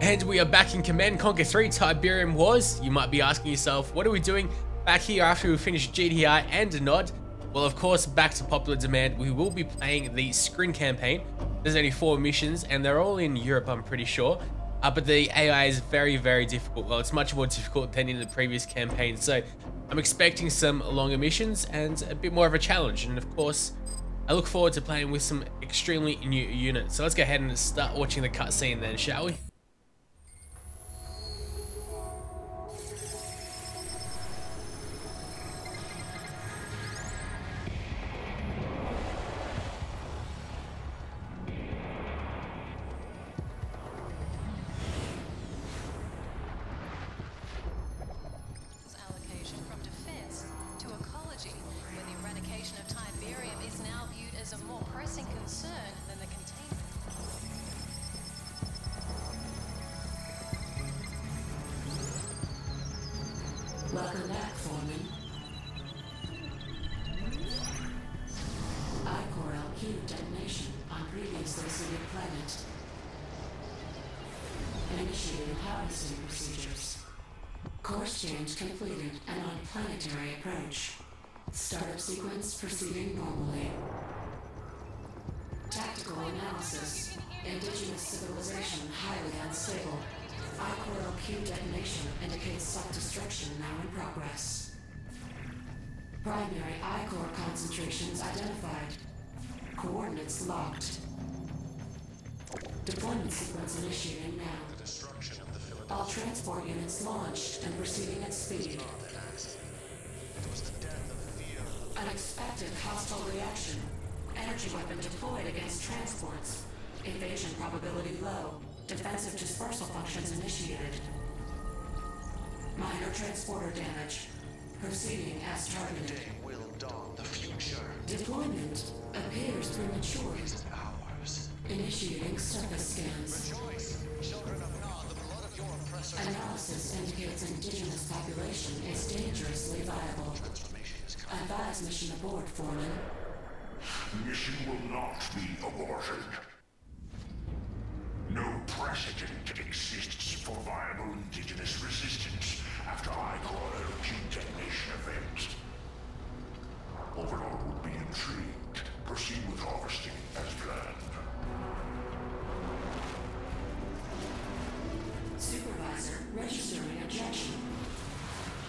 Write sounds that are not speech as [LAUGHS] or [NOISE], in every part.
And we are back in Command Conquer 3 Tiberium Wars. You might be asking yourself, what are we doing back here after we finish GDI and Nod? Well, of course, back to popular demand, we will be playing the Scrin campaign. There's only four missions, and they're all in Europe, I'm pretty sure. Uh, but the AI is very, very difficult. Well, it's much more difficult than in the previous campaign. So I'm expecting some longer missions and a bit more of a challenge. And of course, I look forward to playing with some extremely new units. So let's go ahead and start watching the cutscene then, shall we? Welcome back, Foreman. Ichor LQ detonation on previously seeded planet. Initiating harvesting procedures. Course change completed and on planetary approach. Startup sequence proceeding normally. Tactical analysis. Indigenous civilization highly unstable. Ichor LQ detonation indicates self-destruction now in progress. Primary Ichor concentrations identified. Coordinates locked. Deployment sequence initiating now. All transport units launched and proceeding at speed. Unexpected hostile reaction. Energy weapon deployed against transports. Invasion probability low. Defensive dispersal functions initiated. Minor transporter damage. Proceeding as targeted. will dawn the future. Deployment appears premature. Ours. Initiating surface scans. Choice. Children of Nod, the blood of your oppressors. Analysis indicates indigenous population is dangerously viable. Transformation is coming. Advise mission abort, Foreman. Mission will not be aborted. Precedent exists for viable indigenous resistance after Ichor LQ detonation event. Overlord would be intrigued. Proceed with harvesting as planned. Supervisor registering objection.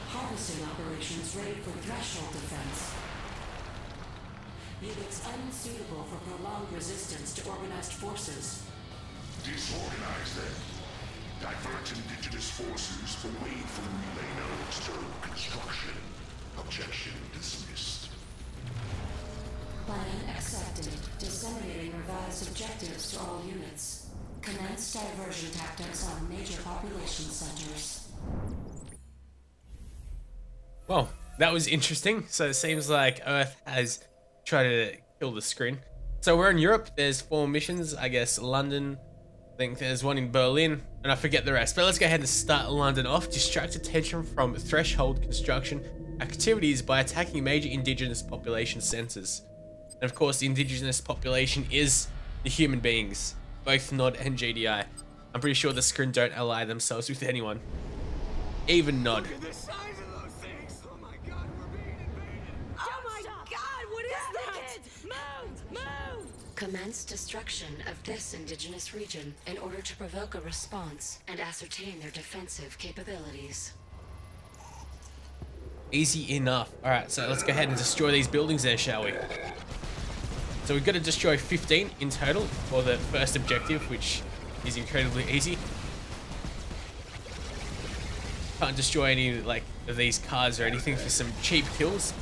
Harvesting operations ready for threshold defense. Units unsuitable for prolonged resistance to organized forces. Disorganize them. Divert indigenous forces away from relay nodes during construction. Objection dismissed. Plan accepted. Disseminating revised objectives to all units. Commence diversion tactics on major population centers. Well, that was interesting. So it seems like Earth has tried to kill the Scrin. So we're in Europe. There's four missions. I guess London. I think there's one in Berlin, and I forget the rest. But let's go ahead and start London off. Distract attention from threshold construction activities by attacking major indigenous population centers. And of course, the indigenous population is the human beings, both Nod and GDI. I'm pretty sure the Scrin don't ally themselves with anyone, even Nod. Commence destruction of this indigenous region in order to provoke a response and ascertain their defensive capabilities. Easy enough. Alright, so let's go ahead and destroy these buildings there, shall we? So we've got to destroy 15 in total for the first objective, which is incredibly easy. Can't destroy any like of these cars or anything for some cheap kills,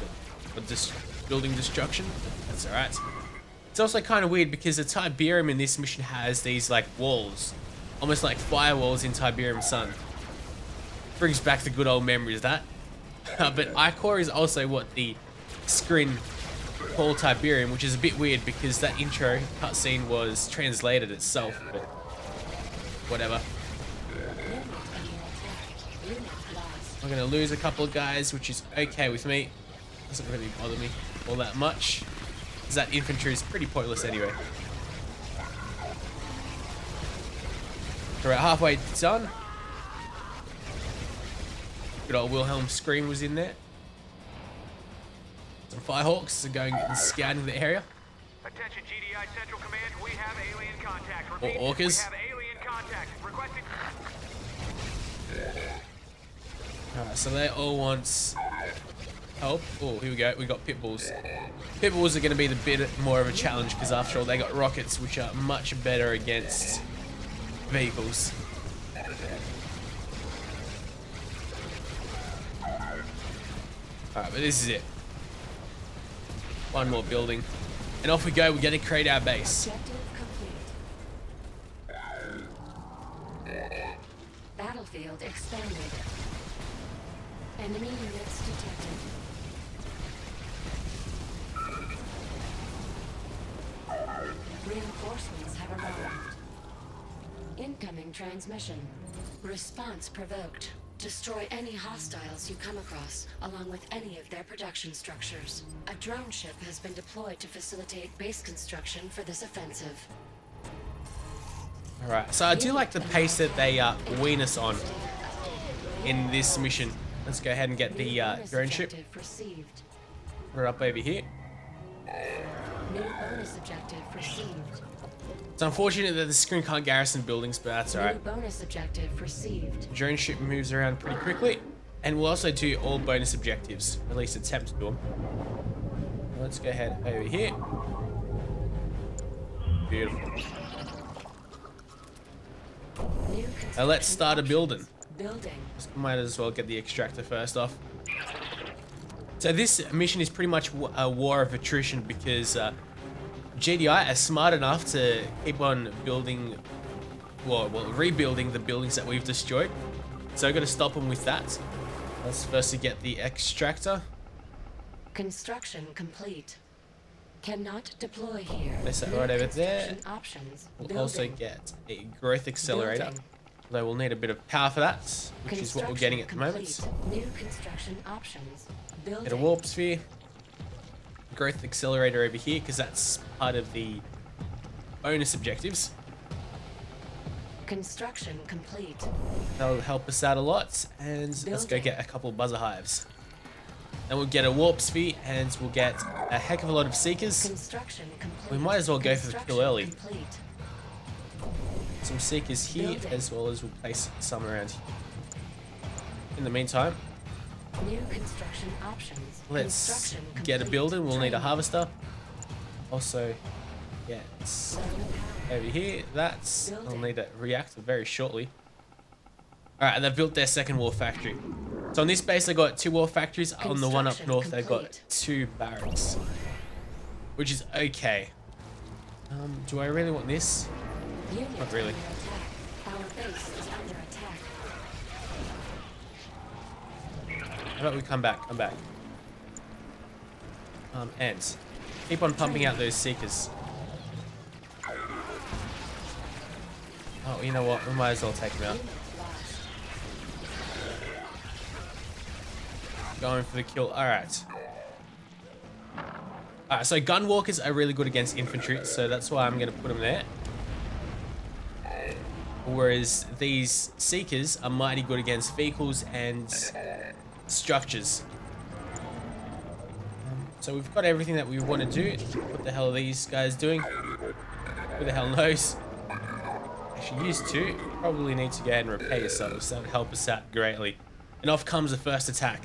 but just building destruction, that's alright. It's also kind of weird because the Tiberium in this mission has these like walls, almost like firewalls in Tiberium Sun. Brings back the good old memories that. [LAUGHS] Uh, but Ichor is also what the Scrin called Tiberium, which is a bit weird because that intro cutscene was translated itself, but whatever. I'm gonna lose a couple of guys, which is okay with me. Doesn't really bother me all that much. Because that infantry is pretty pointless anyway. We're about halfway done. Good old Wilhelm Scream was in there. Some Firehawks are going and scouting the area. Attention GDI Central Command, we have alien contact. Or orcas. we have alien contact. Requesting. Alright, so they all want help. Oh, here we go. We got pit bulls. Pit bulls are going to be the bit more of a challenge because after all, they got rockets, which are much better against vehicles. Alright, but this is it. One more building. And off we go. We're going to create our base. Battlefield expanded. Enemy units detected. Reinforcements have arrived. Incoming transmission. Response provoked. Destroy any hostiles you come across, along with any of their production structures. A drone ship has been deployed to facilitate base construction for this offensive. Alright, so I do like the pace that they uh, wean us on in this mission. Let's go ahead and get the uh, drone ship. We're up over here. It's unfortunate that the Scrin can't garrison buildings, but that's alright. Bonus objective received. Drone ship moves around pretty quickly. And we'll also do all bonus objectives, at least attempt to do them. Let's go ahead over here. Beautiful. Now let's start a building. Building. Might as well get the extractor first off. So this mission is pretty much a war of attrition because uh, GDI are smart enough to keep on building, well, well, rebuilding the buildings that we've destroyed. So I've going to stop them with that. Let's firstly get the extractor. Construction complete. Cannot deploy here. Place that right over there. Options. We'll also get a growth accelerator. Building. Although we'll need a bit of power for that, which is what we're getting at the moment. New construction options. Building. Get a warp sphere. Growth accelerator over here because that's part of the bonus objectives. Construction complete. That'll help us out a lot. And let's go get a couple buzzer hives. And we'll get a warp sphere and we'll get a heck of a lot of seekers. Construction complete. We might as well go for the kill early. Complete. Some seekers here Building. as well as we'll place some around here. In the meantime, New construction options. let's Construction get a building. We'll need a harvester. Also, yeah, over here. That's I'll need a reactor very shortly. All right, and they've built their second war factory. So on this base, they got two war factories. On the one up north, they've got two barracks, which is okay. Um, do I really want this? Not really. How about we come back? Come back. Um, and keep on pumping out those seekers. Oh, you know what? We might as well take them out. Going for the kill. All right. All right. So gunwalkers are really good against infantry, so that's why I'm going to put them there. Whereas these seekers are mighty good against vehicles and structures. Um, So we've got everything that we want to do. What the hell are these guys doing? Who the hell knows? Actually, used to probably need to go and repair yourselves. That would help us out greatly. And off comes the first attack.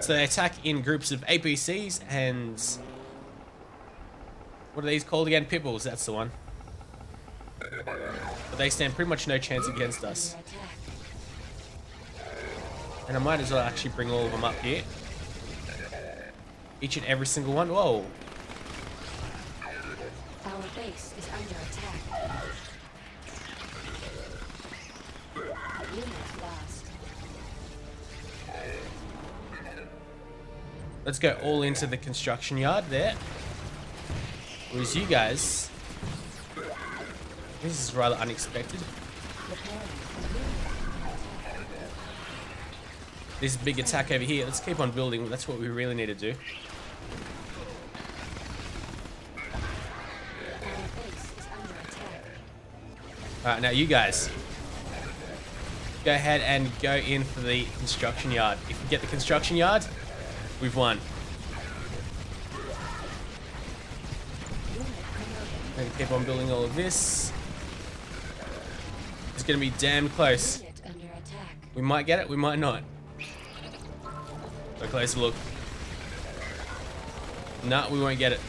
So they attack in groups of APCs and what are these called again? Pitbulls. That's the one. But they stand pretty much no chance against us. And I might as well actually bring all of them up here. Each and every single one. Whoa. Our base is under attack. Unit lost. Let's go all into the construction yard there. Whereas you guys... This is rather unexpected. This big attack over here. Let's keep on building. That's what we really need to do. Alright, now you guys. go ahead and go in for the construction yard. If we get the construction yard, we've won. And keep on building all of this. It's gonna be damn close. We might get it, we might not. A closer look. No, we won't get it.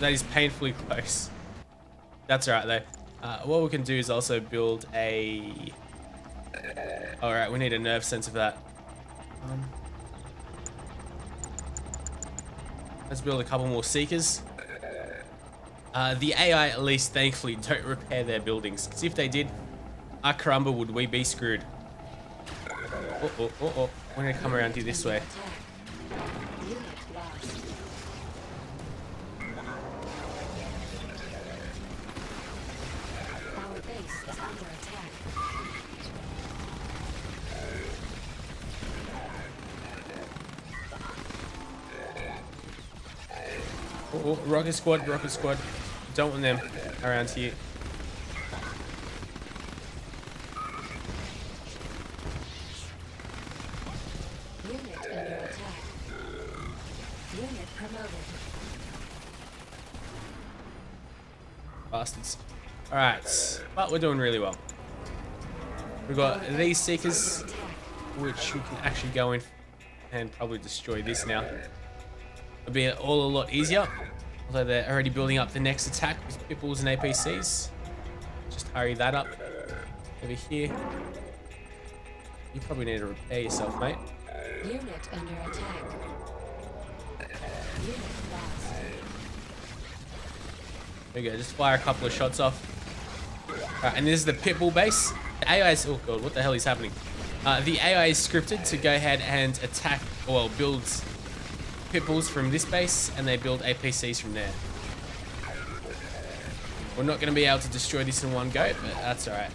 That is painfully close. That's alright though. Uh, what we can do is also build a... Alright, we need a nerve center for that. Um, let's build a couple more seekers. Uh, the AI at least thankfully don't repair their buildings. Because if they did, our caramba would we be screwed. Oh, oh, oh, oh. We're going to come around here this way. Rocket squad, rocket squad. Don't want them around here. Unit under attack. Unit promoted. Bastards. Alright, but we're doing really well. We've got these seekers, which we can actually go in and probably destroy this now. It'll be all a lot easier. Although they're already building up the next attack with Pitbulls and APCs. Just hurry that up. Over here. You probably need to repair yourself, mate. Unit under attack. Unit lost. There we go, just fire a couple of shots off. Alright, and this is the Pitbull base. The AI is, oh god, what the hell is happening? Uh, the AI is scripted to go ahead and attack, well, build Pitbulls from this base, and they build APCs from there. We're not going to be able to destroy this in one go, but that's alright.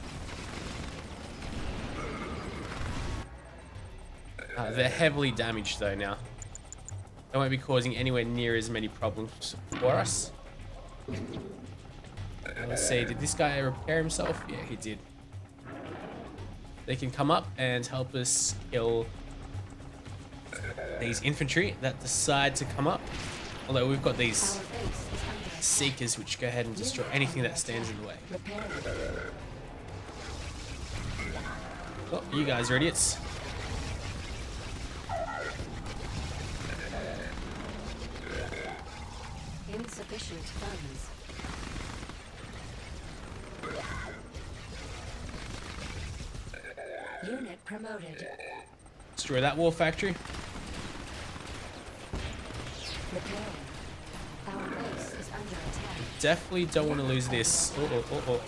Uh, they're heavily damaged though now. They won't be causing anywhere near as many problems for us. Let's see, did this guy repair himself? Yeah, he did. They can come up and help us kill these infantry that decide to come up. Although we've got these Our base is under attack. seekers which go ahead and destroy anything that stands in the way. Oh, you guys are idiots. Insufficient funds. Unit promoted. Destroy that war factory. Repairing. Our base is under attack. Definitely don't want to lose this. Oh, oh, oh, oh.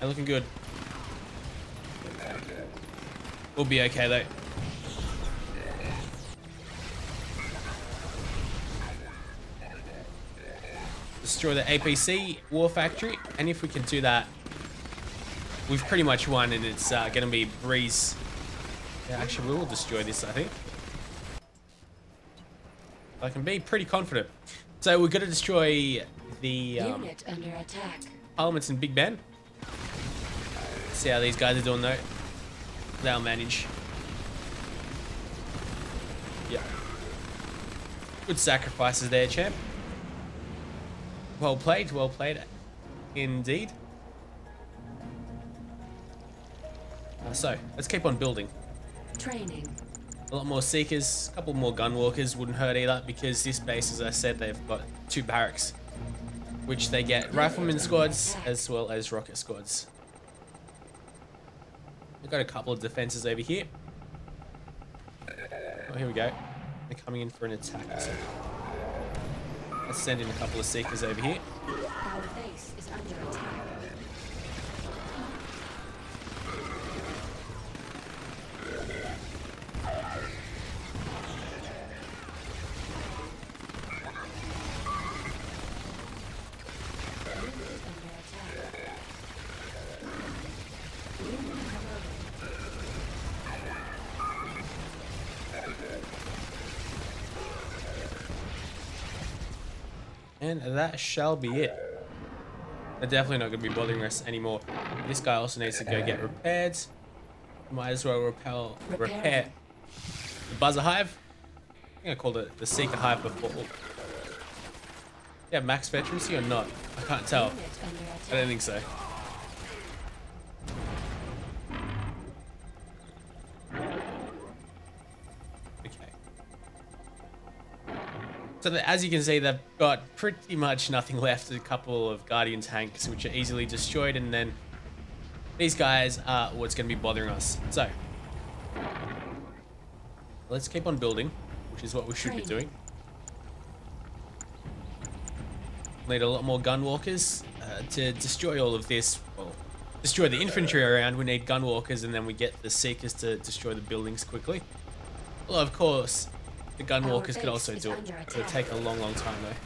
They're looking good. We'll be okay though. Destroy the APC war factory, and if we can do that, we've pretty much won, and it's uh, going to be breeze. Yeah, actually, we will destroy this, I think. I can be pretty confident. So we're going to destroy the um, Unit under attack. Parliament's in Big Ben. See how these guys are doing though. They'll manage. Yeah. Good sacrifices there, champ. Well played, well played. Indeed. Uh, so, let's keep on building. Training. A lot more seekers, a couple more gunwalkers wouldn't hurt either because this base, as I said, they've got two barracks, which they get rifleman squads as well as rocket squads. We've got a couple of defenses over here. Oh, here we go. They're coming in for an attack. So let's send in a couple of seekers over here. Our base is under attack. And that shall be it. They're definitely not going to be bothering us anymore. This guy also needs to go get repaired. Might as well repel, repair the buzzer hive. I think I called it the seeker hive before. Yeah, max veterancy or not? I can't tell. I don't think so. Okay. So that, as you can see, they've got pretty much nothing left. A couple of Guardian tanks, which are easily destroyed, and then these guys are what's going to be bothering us. So, let's keep on building, which is what we should be doing. Need a lot more gunwalkers uh, to destroy all of this. Well, destroy the infantry around. We need gunwalkers, and then we get the seekers to destroy the buildings quickly. Well, of course, the gunwalkers could also do it. It'll take a long, long time though.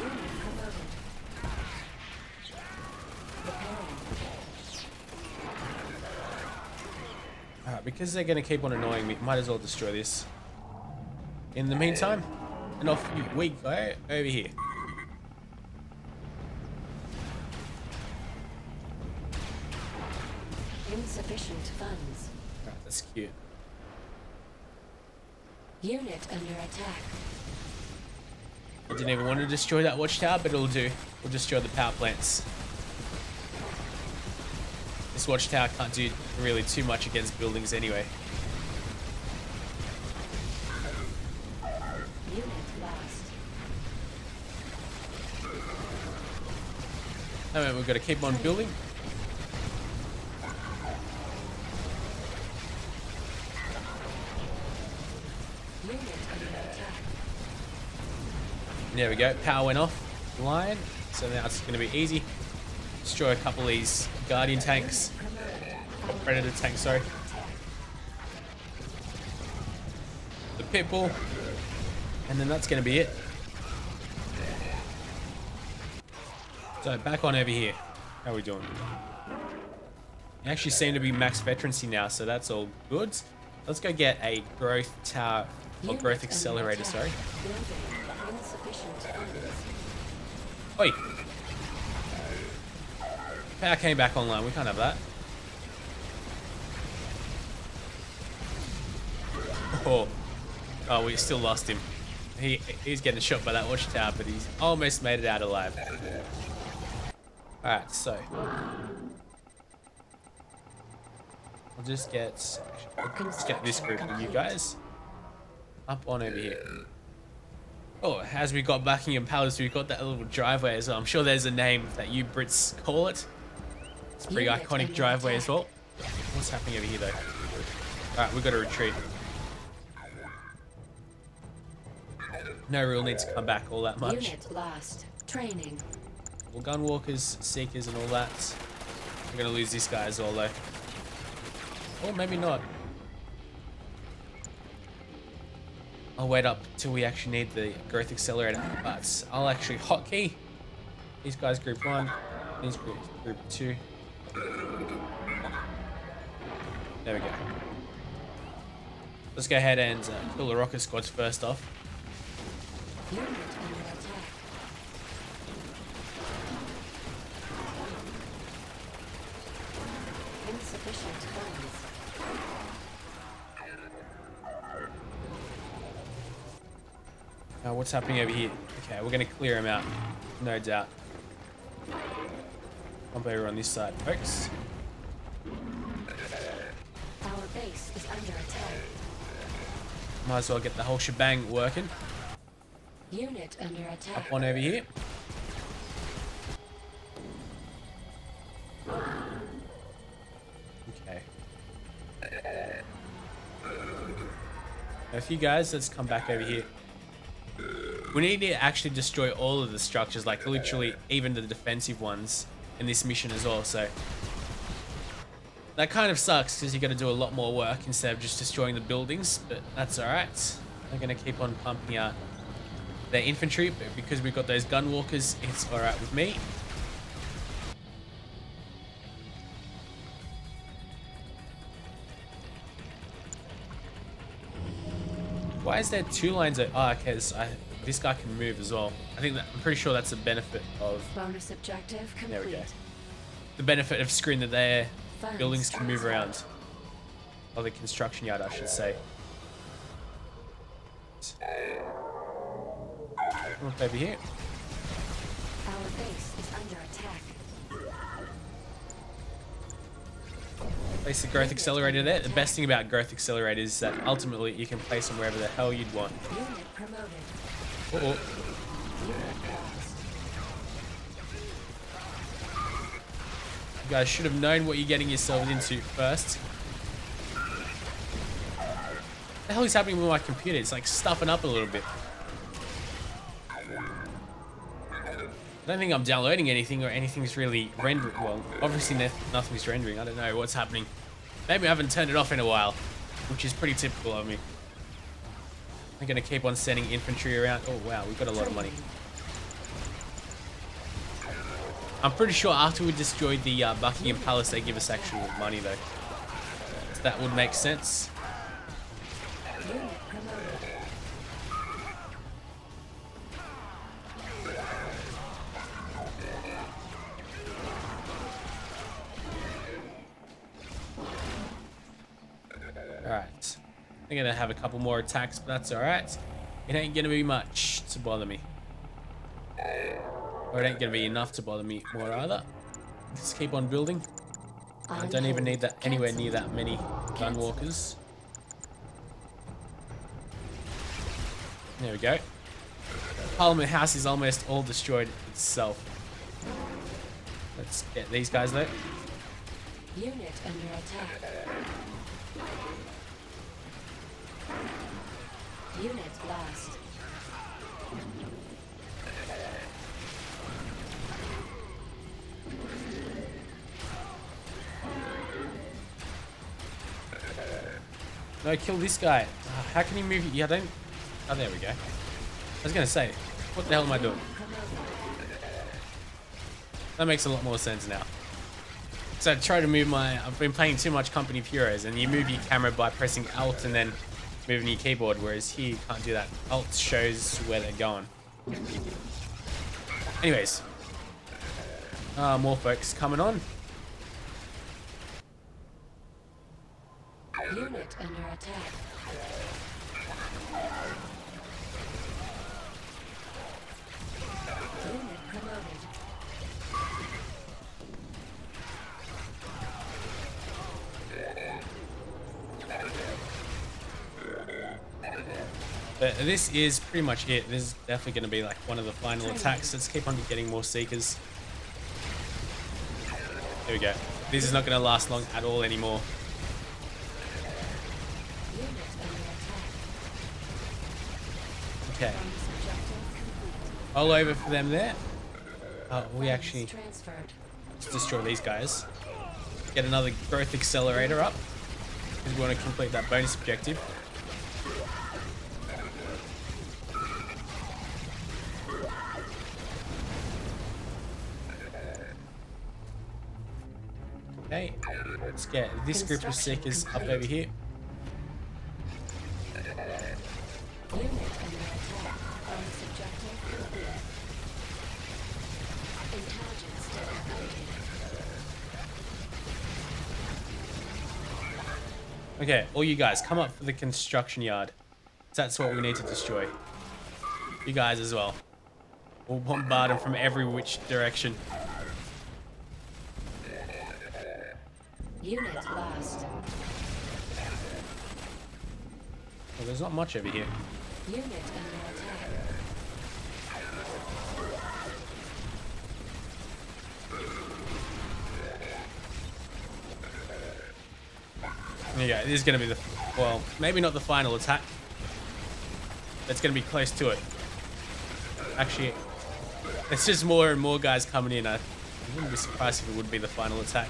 Unit promoted. Repairing. Alright, because they're going to keep on annoying me, might as well destroy this. In the meantime, and off you, we go over here. Cute. Unit under attack. I didn't even want to destroy that watchtower, but it'll do. We'll destroy the power plants. This watchtower can't do really too much against buildings anyway. Unit lost. Alright, we've got to keep on building. Unit under attack. There we go. Power went off. Line. So now it's going to be easy. Destroy a couple of these Guardian tanks. Or Predator tanks, sorry. The Pitbull. And then that's going to be it. So back on over here. How are we doing? We actually seem to be max veterancy now, so that's all good. Let's go get a growth tower or growth accelerator, sorry. Oi! Power came back online. We can't have that. Oh, oh, we still lost him. He he's getting shot by that watchtower, but he's almost made it out alive. All right, so I'll just get let's get this group of you guys up on over here. Oh, as we got Buckingham Palace, we've got that little driveway as well. I'm sure there's a name that you Brits call it. It's a pretty Unit iconic driveway as well. What's happening over here though? Alright, we've got to retreat. No real need to come back all that much. Unit lost. Training. Well, gunwalkers, seekers, and all that. We're gonna lose this guy as well, though. Or maybe not. I'll wait up till we actually need the growth accelerator, but I'll actually hotkey these guys group one, these group group two. There we go. Let's go ahead and uh, kill the rocket squads first off. Insufficient what's happening over here? Okay, we're gonna clear him out, no doubt. Pump over on this side, folks. Our base is under attack. Might as well get the whole shebang working. Unit under attack. Up one over here. Okay. A few guys, let's come back over here. We need to actually destroy all of the structures, like literally even the defensive ones in this mission as well, so... That kind of sucks because you got to do a lot more work instead of just destroying the buildings, but that's alright. They're going to keep on pumping out their infantry, but because we've got those gun walkers, it's alright with me. Why is there two lines of... Oh, okay, so I this guy can move as well. I think that, I'm pretty sure that's a benefit of... Bonus objective complete. There we go. The benefit of Scrin that their Funds buildings can move around. transferred. Or the construction yard, I should say. Come up over here. Place the growth accelerator there. The best thing about growth accelerators is that ultimately you can place them wherever the hell you'd want. Uh oh. You guys should have known what you're getting yourselves into first. The hell is happening with my computer? It's like stuffing up a little bit. I don't think I'm downloading anything or anything's really rendering. Well, obviously no- nothing's rendering. I don't know what's happening. Maybe I haven't turned it off in a while, which is pretty typical of me. I'm gonna keep on sending infantry around. Oh wow, we've got a lot of money. I'm pretty sure after we destroyed the uh, Buckingham Palace, they give us actual money though. So that would make sense. Alright. I'm gonna have a couple more attacks, but that's alright. It ain't gonna be much to bother me. Or it ain't gonna be enough to bother me more either. Just keep on building. I don't even need that anywhere near that many gun Cancel. walkers. There we go. Parliament House is almost all destroyed itself. Let's get these guys though. Unit under attack. Unit lost. No, kill this guy. Uh, how can he move? Yeah, don't. Oh, there we go. I was gonna say, what the hell am I doing? That makes a lot more sense now. So I try to move my. I've been playing too much Company of Heroes, and you move your camera by pressing Alt and then moving your keyboard, whereas here you can't do that. Alt shows where they're going. Anyways, uh, more folks coming on. Unit under attack. Unit promoted. But this is pretty much it. This is definitely going to be like one of the final attacks. Let's keep on getting more Seekers. There we go. This is not going to last long at all anymore. Unit under attack. Okay. Bonus objective complete. All over for them there. Oh, we actually destroy these guys. Get another growth accelerator up. Because we want to complete that bonus objective. Let's this group of Construction seekers up over here. Unit under attack. Bonus objective complete. Intelligence data updated. Okay, all you guys, come up for the construction yard. That's what we need to destroy. You guys as well. We'll bombard them from every which direction. Unit lost. Well, there's not much over here. Unit under attack. Go. This is going to be the, well, maybe not the final attack. It's going to be close to it. Actually, it's just more and more guys coming in. I, I wouldn't be surprised if it would be the final attack.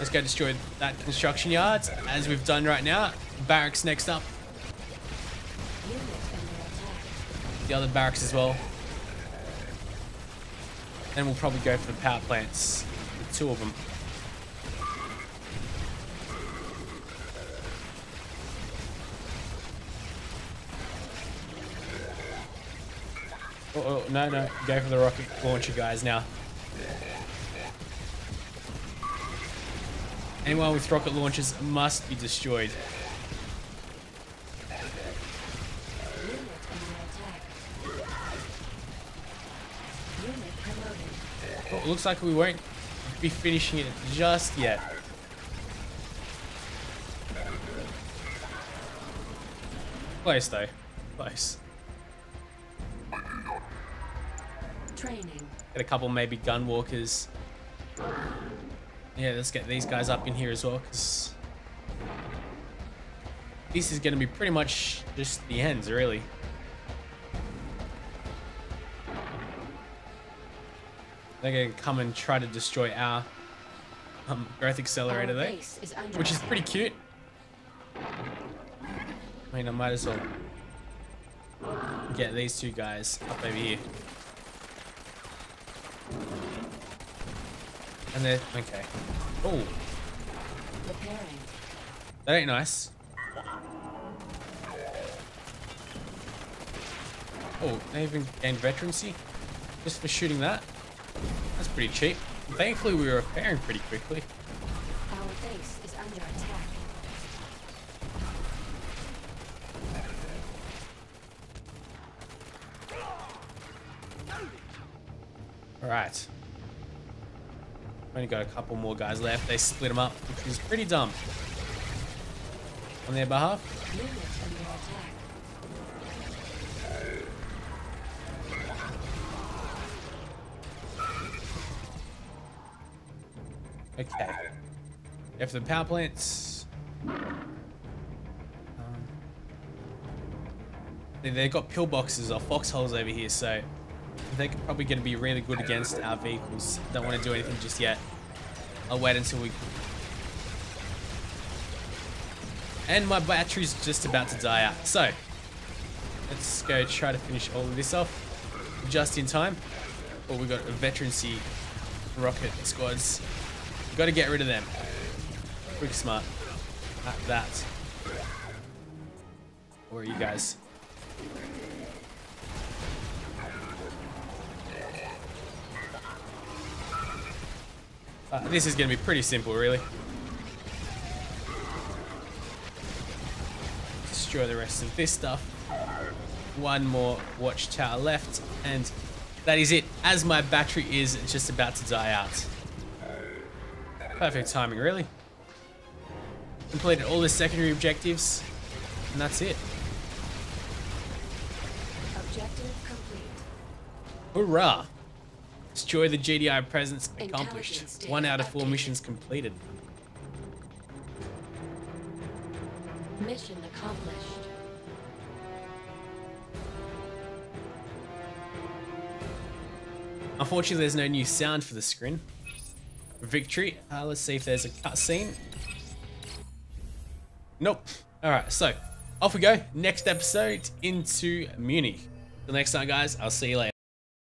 Let's go destroy that construction yard, as we've done right now. Barracks next up. The other barracks as well. Then we'll probably go for the power plants. The two of them. Uh oh, no, no. Go for the rocket launcher guys now. Anyone with rocket launchers must be destroyed. Unit under attack. Unit promoted. Looks like we won't be finishing it just yet. Close, though. Close. Training. Get a couple maybe gun walkers. Yeah, let's get these guys up in here as well, because this is going to be pretty much just the ends, really. They're going to come and try to destroy our um, growth accelerator there, is which is pretty cute. I mean, I might as well get these two guys up over here. And they're okay. Oh, that ain't nice. Oh, they even gained veterancy just for shooting that. That's pretty cheap. Thankfully, we were repairing pretty quickly. Our base is under attack. All right. Only got a couple more guys left. They split them up, which is pretty dumb. On their behalf. Okay. If the power plants. Um, they've got pillboxes or foxholes over here, so they're probably going to be really good against our vehicles. Don't want to do anything just yet. I'll wait until we. And my battery's just about to die out. So, let's go try to finish all of this off just in time. Oh, we've got a veterancy rocket squads. Got to get rid of them. Pretty smart. At that. Where are you guys? Uh, this is going to be pretty simple, really. Destroy the rest of this stuff. One more watchtower left, and that is it. As my battery is just about to die out. Perfect timing, really. Completed all the secondary objectives, and that's it. Objective complete. Hurrah! Destroy the GDI presence accomplished. One out of four updated. missions completed. Mission accomplished. Unfortunately, there's no new sound for the Scrin. Victory. Uh, let's see if there's a cutscene. Nope. All right, so off we go. Next episode into Munich. Till next time, guys. I'll see you later.